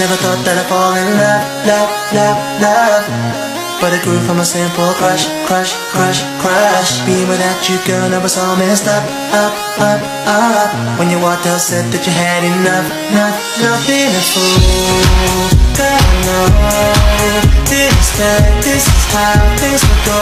Never thought that I'd fall in love, love, love, love. But it grew from a simple crush, crush, crush, crush. Being without you, girl, never saw all messed up, up, up, up. When you walked out, said that you had enough, enough, nothing to fool Girl, I know, this is this is how things will go.